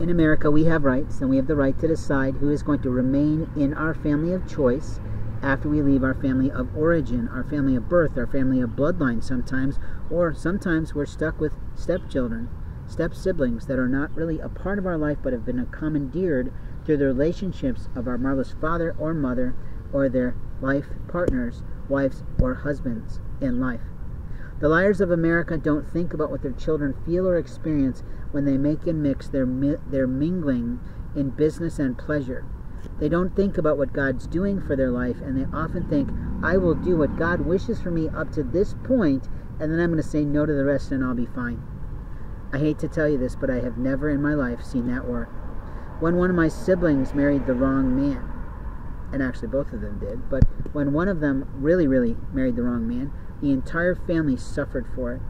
in America, we have rights, and we have the right to decide who is going to remain in our family of choice after we leave our family of origin, our family of birth, our family of bloodline sometimes, or sometimes we're stuck with stepchildren, step siblings that are not really a part of our life but have been commandeered through the relationships of our marvelous father or mother or their life partners, wives or husbands in life. The liars of America don't think about what their children feel or experience when they make and mix their, their mingling in business and pleasure. They don't think about what God's doing for their life, and they often think, I will do what God wishes for me up to this point, and then I'm going to say no to the rest and I'll be fine. I hate to tell you this, but I have never in my life seen that work. When one of my siblings married the wrong man, and actually both of them did, but when one of them really, really married the wrong man, the entire family suffered for it.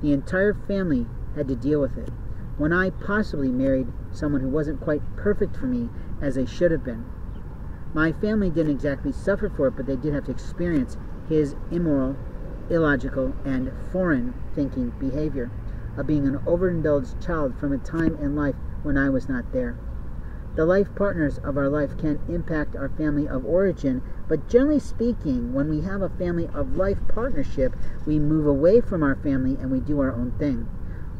The entire family had to deal with it. When I possibly married someone who wasn't quite perfect for me as they should have been, my family didn't exactly suffer for it, but they did have to experience his immoral, illogical, and foreign thinking behavior of being an overindulged child from a time in life when I was not there. The life partners of our life can impact our family of origin, but generally speaking, when we have a family of life partnership, we move away from our family and we do our own thing.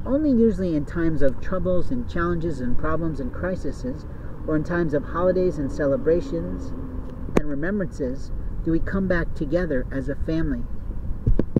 Only usually in times of troubles and challenges and problems and crises, or in times of holidays and celebrations and remembrances, do we come back together as a family.